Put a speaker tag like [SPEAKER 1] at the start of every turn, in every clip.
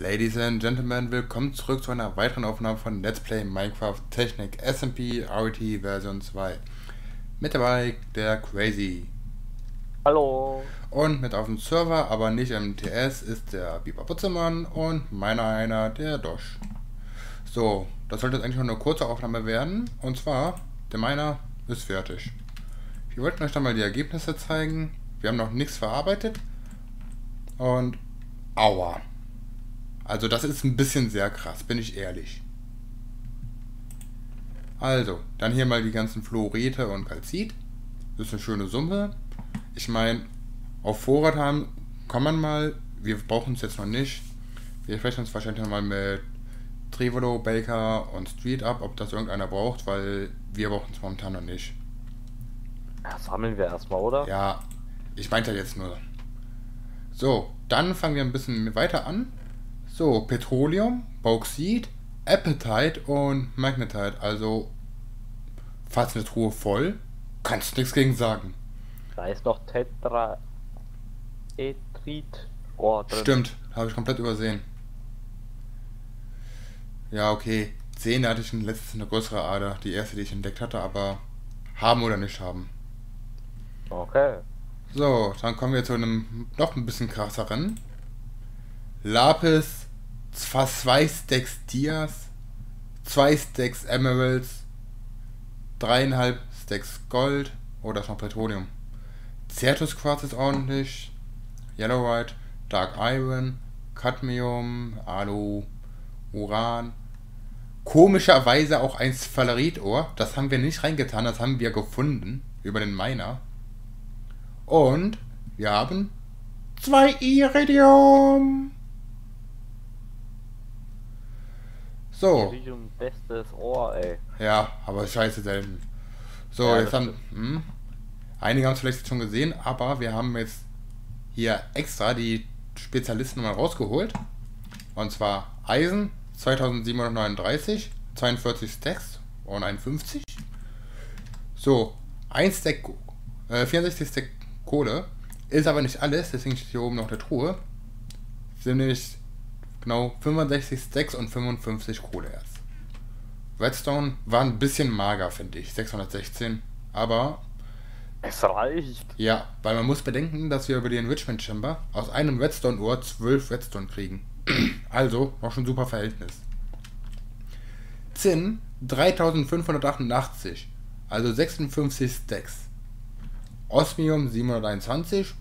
[SPEAKER 1] Ladies and Gentlemen, willkommen zurück zu einer weiteren Aufnahme von Let's Play Minecraft Technik SMP RT Version 2. Mit dabei der Crazy.
[SPEAKER 2] Hallo.
[SPEAKER 1] Und mit auf dem Server, aber nicht im TS, ist der Biber Putzemann und meiner einer, der Dosch. So, das sollte jetzt eigentlich nur eine kurze Aufnahme werden. Und zwar, der meiner ist fertig. Wir wollten euch dann mal die Ergebnisse zeigen. Wir haben noch nichts verarbeitet. Und aua. Also das ist ein bisschen sehr krass, bin ich ehrlich. Also, dann hier mal die ganzen Fluorite und Calcit. Das ist eine schöne Summe. Ich meine, auf Vorrat haben kann man mal, wir brauchen es jetzt noch nicht. Wir sprechen uns wahrscheinlich nochmal mit Trivolo, Baker und Street ab, ob das irgendeiner braucht, weil wir brauchen es momentan noch nicht.
[SPEAKER 2] Ja, sammeln wir erstmal, oder?
[SPEAKER 1] Ja, ich meinte jetzt nur. So, dann fangen wir ein bisschen weiter an. So, Petroleum, Bauxit, Appetite und Magnetite. Also fast eine Truhe voll. Kannst nichts gegen sagen.
[SPEAKER 2] Da ist noch Tetraetrit oh, drin.
[SPEAKER 1] Stimmt, habe ich komplett übersehen. Ja, okay. 10 hatte ich letztens eine größere Ader, die erste, die ich entdeckt hatte, aber haben oder nicht haben.
[SPEAKER 2] Okay.
[SPEAKER 1] So, dann kommen wir zu einem noch ein bisschen krasseren. Lapis, zwei Stacks Dias, zwei Stacks Emeralds, dreieinhalb Stacks Gold oder noch Petroleum. Certus Quarz ist ordentlich, Yellowite, Dark Iron, Cadmium, Alu, Uran. Komischerweise auch ein Sphaleritohr. Das haben wir nicht reingetan, das haben wir gefunden über den Miner. Und wir haben zwei Iridium. So.
[SPEAKER 2] Iridium bestes Ohr, ey.
[SPEAKER 1] Ja, aber scheiße selten. So,
[SPEAKER 2] Ja,
[SPEAKER 1] jetzt haben. Hm, einige haben es vielleicht schon gesehen, aber wir haben jetzt hier extra die Spezialisten mal rausgeholt. Und zwar Eisen 2739, 42 Stacks und 51. So, ein Stack, äh, 64 Stack Kohle. Ist aber nicht alles, deswegen steht hier oben noch eine Truhe. Sind nämlich genau 65 Stacks und 55 Kohleerz. Redstone war ein bisschen mager, finde ich. 616. Aber
[SPEAKER 2] Es reicht.
[SPEAKER 1] ja, weil man muss bedenken, dass wir über die Enrichment Chamber aus einem Redstone-Ohr 12 Redstone kriegen. also noch schon super Verhältnis. Zinn 3588, also 56 Stacks. Osmium 721,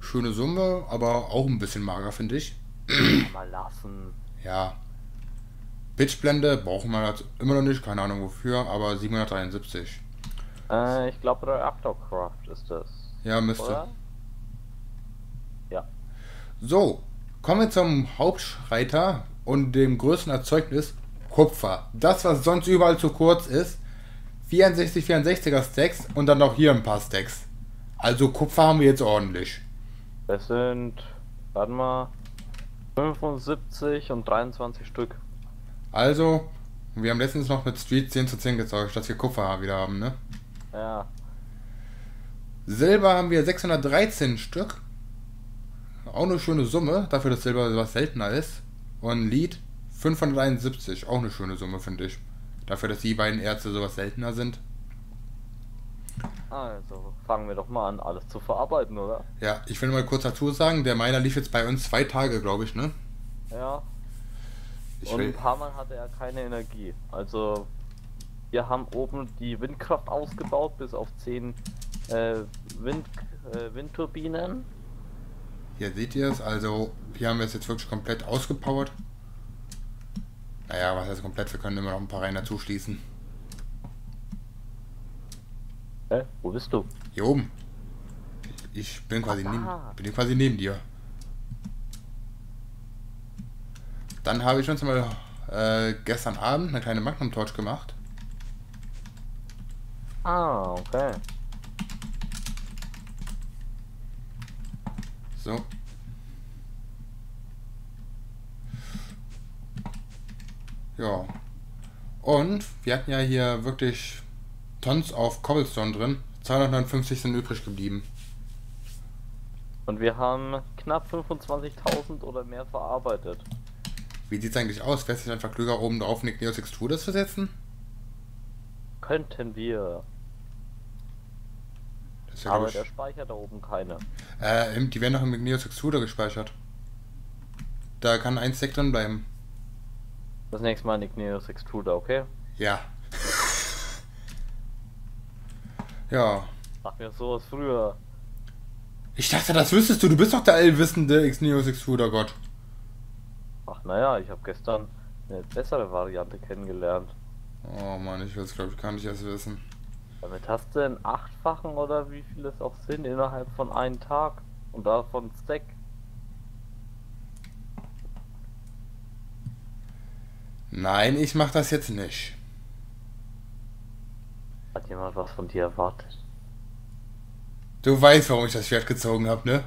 [SPEAKER 1] schöne Summe, aber auch ein bisschen mager, finde ich.
[SPEAKER 2] Mal lassen.
[SPEAKER 1] Ja. Pitchblende brauchen wir immer noch nicht, keine Ahnung wofür, aber 773.
[SPEAKER 2] Äh, ich glaube Reactorcraft ist das.
[SPEAKER 1] Ja, müsste.
[SPEAKER 2] Oder? Ja.
[SPEAKER 1] So, kommen wir zum Hauptschreiter und dem größten Erzeugnis Kupfer. Das, was sonst überall zu kurz ist. 64 64er Stacks und dann noch hier ein paar Stacks. Also Kupfer haben wir jetzt ordentlich.
[SPEAKER 2] Es sind, warte mal, 75 und 23 Stück.
[SPEAKER 1] Also, wir haben letztens noch mit Street 10 zu 10 gezeugt, dass wir Kupfer wieder haben, ne?
[SPEAKER 2] Ja.
[SPEAKER 1] Silber haben wir 613 Stück. Auch eine schöne Summe, dafür, dass Silber etwas seltener ist. Und Lead 571, auch eine schöne Summe, finde ich. Dafür, dass die beiden Erze sowas seltener sind.
[SPEAKER 2] Also, fangen wir doch mal an, alles zu verarbeiten, oder?
[SPEAKER 1] Ja, ich will mal kurz dazu sagen, der Miner lief jetzt bei uns zwei Tage, glaube ich, ne?
[SPEAKER 2] Ja.
[SPEAKER 1] Ich
[SPEAKER 2] und
[SPEAKER 1] will,
[SPEAKER 2] ein paar Mal hatte er keine Energie. Also, wir haben oben die Windkraft ausgebaut bis auf 10 äh, Wind, äh, Windturbinen.
[SPEAKER 1] hier seht ihr es, also wir haben es jetzt wirklich komplett ausgepowert. Naja, was heißt komplett, wir können immer noch ein paar Reihen dazu schließen.
[SPEAKER 2] Hä? Wo bist du?
[SPEAKER 1] Hier oben. Ich bin quasi,
[SPEAKER 2] Ah.
[SPEAKER 1] neben, bin quasi neben dir. Dann habe ich uns mal äh, gestern Abend eine kleine Magnum Torch gemacht.
[SPEAKER 2] Ah, okay.
[SPEAKER 1] So. Ja. Und wir hatten ja hier wirklich Tons auf Cobblestone drin. 259 sind übrig geblieben.
[SPEAKER 2] Und wir haben knapp 25.000 oder mehr verarbeitet.
[SPEAKER 1] Wie sieht's eigentlich aus? Wäre es nicht einfach klüger, oben drauf eine Neos Extruders zu setzen?
[SPEAKER 2] Könnten wir.
[SPEAKER 1] Ja,
[SPEAKER 2] aber der
[SPEAKER 1] ich,
[SPEAKER 2] speichert da oben keine.
[SPEAKER 1] äh, die werden doch im Neos Extruder gespeichert. Da kann ein Stack drin bleiben.
[SPEAKER 2] Das nächste Mal Igneous Extruder, okay?
[SPEAKER 1] Ja. Ja.
[SPEAKER 2] Sag mir sowas früher.
[SPEAKER 1] Ich dachte, das wüsstest du. Du bist doch der allwissende Neos Extruder Gott.
[SPEAKER 2] Ach naja, ich habe gestern eine bessere Variante kennengelernt.
[SPEAKER 1] Oh Mann, ich will es glaube ich gar nicht erst wissen.
[SPEAKER 2] Damit hast du einen achtfachen oder wie viel es auch sind innerhalb von einem Tag. Und davon Stack.
[SPEAKER 1] Nein, ich mach das jetzt nicht.
[SPEAKER 2] Hat jemand was von dir erwartet?
[SPEAKER 1] Du weißt, warum ich das Schwert gezogen habe, ne?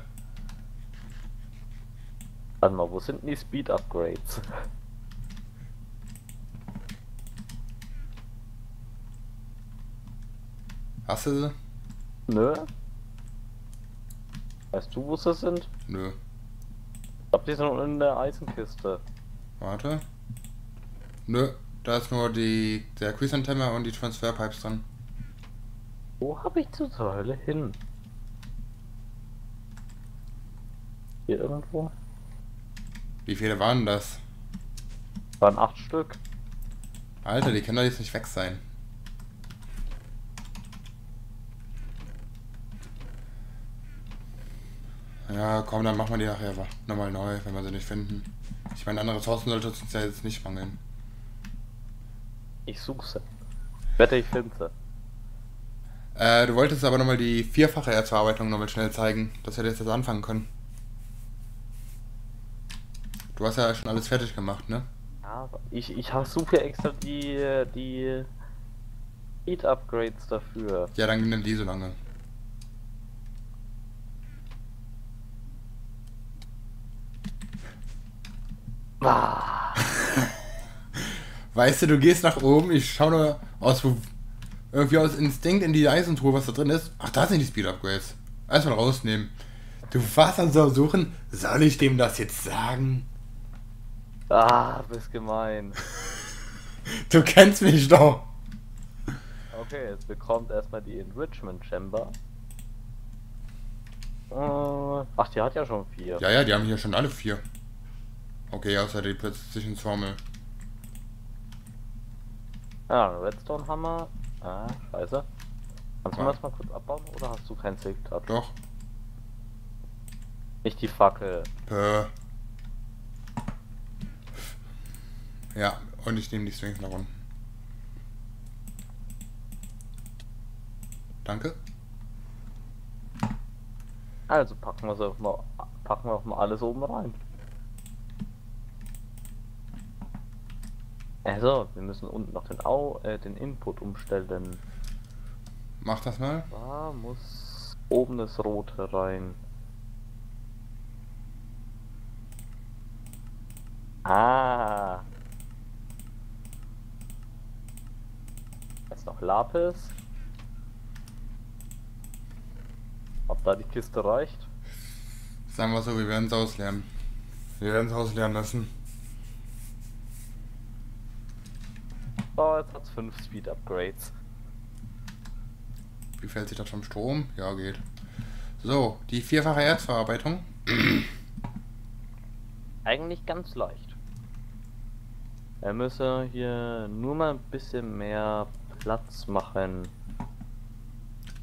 [SPEAKER 2] Warte mal, wo sind denn die Speed Upgrades?
[SPEAKER 1] Hast du sie?
[SPEAKER 2] Nö? Weißt du, wo sie sind?
[SPEAKER 1] Nö.
[SPEAKER 2] Ich glaub, die sind unten in der Eisenkiste.
[SPEAKER 1] Warte. Nö, da ist nur die, der Quiz-Antenna und die Transferpipes dran.
[SPEAKER 2] Wo habe ich zur Hölle hin? Hier irgendwo?
[SPEAKER 1] Wie viele waren das?
[SPEAKER 2] Waren acht Stück.
[SPEAKER 1] Alter, die können doch jetzt nicht weg sein. Ja, komm, dann machen wir die nachher nochmal neu, wenn wir sie nicht finden. Ich meine, andere Ressourcen sollte uns ja jetzt nicht mangeln.
[SPEAKER 2] Ich suche sie. Wette, ich finde sie.
[SPEAKER 1] Äh, du wolltest aber nochmal die vierfache Erzverarbeitung nochmal schnell zeigen, dass wir das jetzt anfangen können. Du hast ja schon alles fertig gemacht, ne?
[SPEAKER 2] Ja, ich, ich suche extra die, die Upgrades dafür.
[SPEAKER 1] Ja, dann nimm die so lange.
[SPEAKER 2] Ah,
[SPEAKER 1] Weißt du, du gehst nach oben, ich schau nur aus, irgendwie aus Instinkt in die Eisentruhe, was da drin ist. Ach, da sind die Speed Upgrades. Erstmal rausnehmen. Du warst dann so suchen, soll ich dem das jetzt sagen?
[SPEAKER 2] ah, bist gemein.
[SPEAKER 1] Du kennst mich doch.
[SPEAKER 2] Okay, jetzt bekommt erstmal die Enrichment Chamber. Äh, ach, die hat ja schon vier.
[SPEAKER 1] Ja, ja, die haben hier schon alle vier. Okay, außer die plötzlichen Formel.
[SPEAKER 2] Ein Redstone Hammer. Ah, scheiße. Kannst du
[SPEAKER 1] Ja.
[SPEAKER 2] das mal kurz abbauen oder hast du kein Silk
[SPEAKER 1] Doch.
[SPEAKER 2] Nicht die Fackel.
[SPEAKER 1] Äh. Ja, und ich nehme die Strings nach unten. Danke.
[SPEAKER 2] Also packen wir auch mal, packen wir auch mal alles oben rein. Also, wir müssen unten noch den, Au, äh, den Input umstellen.
[SPEAKER 1] Mach das mal.
[SPEAKER 2] Da muss oben das Rote rein. Ah. Jetzt noch Lapis. Ob da die Kiste reicht?
[SPEAKER 1] Sagen wir so, wir werden es auslernen. Wir werden es auslernen lassen.
[SPEAKER 2] Oh, jetzt hat's 5 Speed Upgrades.
[SPEAKER 1] Wie fällt sich das vom Strom? Ja, geht. So, die vierfache Erzverarbeitung.
[SPEAKER 2] Eigentlich ganz leicht. Er müsse hier nur mal ein bisschen mehr Platz machen.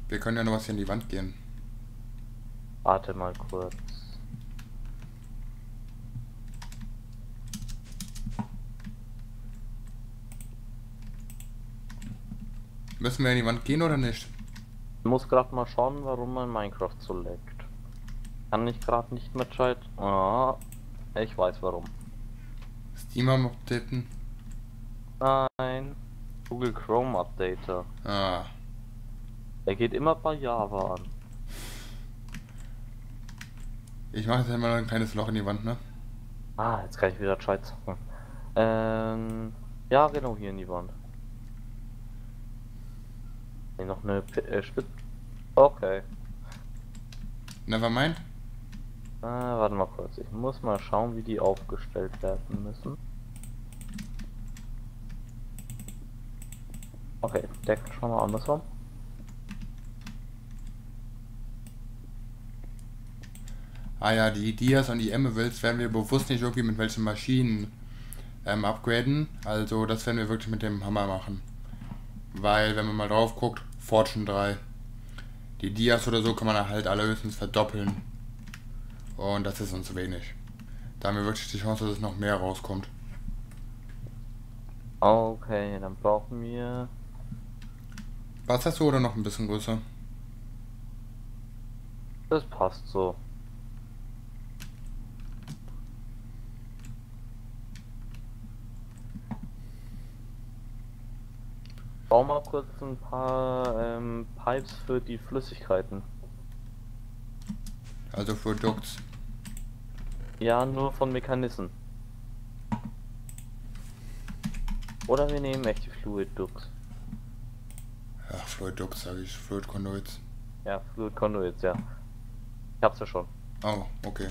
[SPEAKER 1] Wir können ja noch was hier in die Wand gehen.
[SPEAKER 2] Warte mal kurz.
[SPEAKER 1] Müssen wir in die Wand gehen oder nicht?
[SPEAKER 2] Ich muss gerade mal schauen, warum mein Minecraft so leckt. Kann ich gerade nicht mehr gescheit. Ah, ich weiß warum.
[SPEAKER 1] Steam am updaten.
[SPEAKER 2] Nein. Google Chrome Updater.
[SPEAKER 1] Ah,
[SPEAKER 2] Der geht immer bei Java an.
[SPEAKER 1] ich mache jetzt einmal ein kleines Loch in die Wand, ne?
[SPEAKER 2] Ah, jetzt kann ich wieder gescheit zocken. Ähm, ja, genau hier in die Wand. Hier noch eine P äh, Spitze. Okay.
[SPEAKER 1] Nevermind.
[SPEAKER 2] Ah, warte mal kurz. Ich muss mal schauen, wie die aufgestellt werden müssen. Okay, Deckel schon mal andersrum.
[SPEAKER 1] Ah ja, die Dias und die Emeralds werden wir bewusst nicht irgendwie mit welchen Maschinen ähm, upgraden. Also das werden wir wirklich mit dem Hammer machen. Weil, wenn man mal drauf guckt, Fortune 3. Die Dias oder so kann man halt allerhöchstens verdoppeln. Und das ist uns wenig. Da haben wir wirklich die Chance, dass es noch mehr rauskommt.
[SPEAKER 2] Okay, dann brauchen wir.
[SPEAKER 1] Was hast du oder noch ein bisschen größer?
[SPEAKER 2] Das passt so. Bau mal kurz ein paar ähm, Pipes für die Flüssigkeiten.
[SPEAKER 1] Also für Ducts.
[SPEAKER 2] Ja, nur von Mechanismen. Oder wir nehmen echt die Fluid Ducts.
[SPEAKER 1] Ach, Fluid Ducts sage ich, Fluid Conduits.
[SPEAKER 2] Ja, Fluid Conduits, ja. Ich hab's ja schon.
[SPEAKER 1] Oh, okay.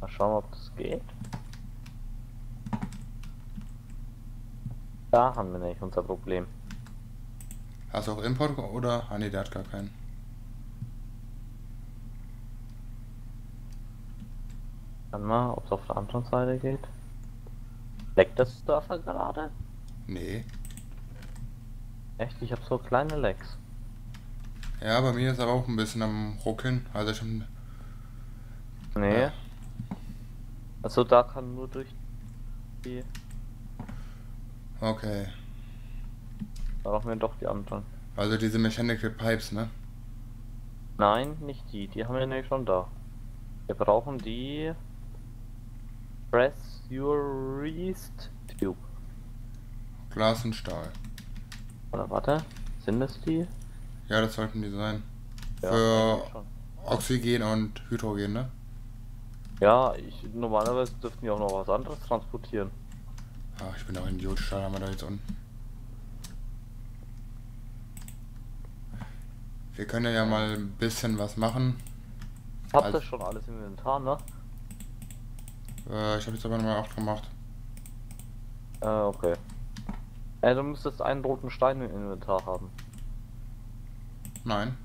[SPEAKER 2] Mal schauen, ob das geht. Da haben wir nicht unser Problem.
[SPEAKER 1] Hast du auch Import oder? Ah ne, der hat gar keinen.
[SPEAKER 2] Dann mal, ob es auf der anderen Seite geht. Leckt das Surfer gerade?
[SPEAKER 1] Nee.
[SPEAKER 2] Echt? Ich habe so kleine Lecks.
[SPEAKER 1] Ja, bei mir ist aber auch ein bisschen am Ruckeln. Also schon.
[SPEAKER 2] Nee.
[SPEAKER 1] Ja.
[SPEAKER 2] Also da kann nur durch die.
[SPEAKER 1] Okay.
[SPEAKER 2] Da brauchen wir doch die anderen.
[SPEAKER 1] Also diese Mechanical Pipes, ne?
[SPEAKER 2] Nein, nicht die. Die haben wir nämlich schon da. Wir brauchen die Pressurized Tube.
[SPEAKER 1] Glas und Stahl.
[SPEAKER 2] Oder warte, sind das die?
[SPEAKER 1] Ja, das sollten die sein.
[SPEAKER 2] Ja,
[SPEAKER 1] Für. Oxygen und Hydrogen, ne?
[SPEAKER 2] Ja, ich normalerweise dürften die auch noch was anderes transportieren.
[SPEAKER 1] Ach, ich bin auch ein Idiot. Haben wir da jetzt unten. Wir können ja mal ein bisschen was machen.
[SPEAKER 2] Habt
[SPEAKER 1] Also-
[SPEAKER 2] ihr schon alles im Inventar, ne?
[SPEAKER 1] Äh, ich habe jetzt aber nochmal 8 gemacht.
[SPEAKER 2] Äh, okay. Äh, du müsstest einen roten Stein im Inventar haben.
[SPEAKER 1] Nein.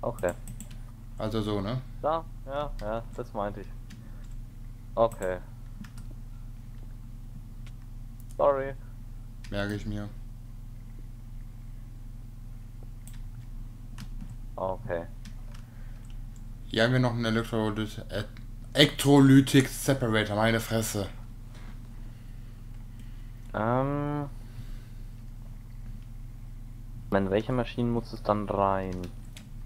[SPEAKER 2] Okay.
[SPEAKER 1] Also so, ne?
[SPEAKER 2] Da, ja, ja, das meinte ich. Okay. Sorry.
[SPEAKER 1] Merke ich mir.
[SPEAKER 2] Okay.
[SPEAKER 1] Hier haben wir noch einen Elektrolyt Elektrolytic Separator, meine Fresse.
[SPEAKER 2] Ähm. In welche Maschinen muss es dann rein?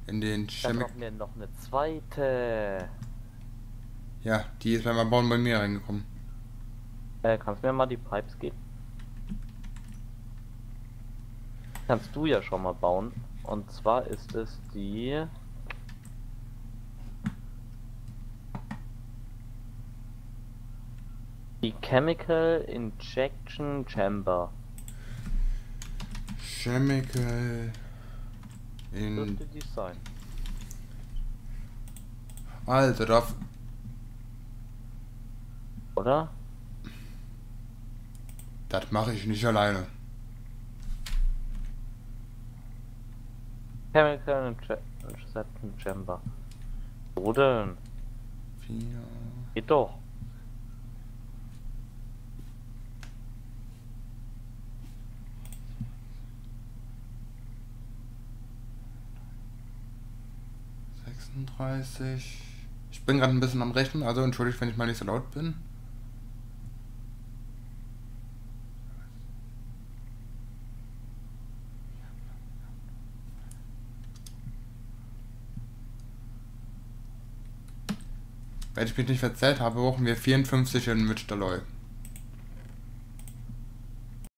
[SPEAKER 1] In den
[SPEAKER 2] Dann
[SPEAKER 1] Chemic.
[SPEAKER 2] brauchen wir noch eine zweite.
[SPEAKER 1] Ja, die ist beim Bauen bei mir reingekommen.
[SPEAKER 2] Äh, kannst du mir mal die Pipes geben? Kannst du ja schon mal bauen. Und zwar ist es die. Die Chemical Injection Chamber.
[SPEAKER 1] Chemical. In.
[SPEAKER 2] Dürfte die sein.
[SPEAKER 1] Also, darf.
[SPEAKER 2] Oder?
[SPEAKER 1] Das mache ich nicht alleine.
[SPEAKER 2] Chemical Injection Chamber. Wo denn?
[SPEAKER 1] Vier.
[SPEAKER 2] Geht doch.
[SPEAKER 1] Ich bin gerade ein bisschen am Rechnen, also entschuldigt, wenn ich mal nicht so laut bin. Wenn ich mich nicht verzählt habe, brauchen wir 54 in Mitstaloy.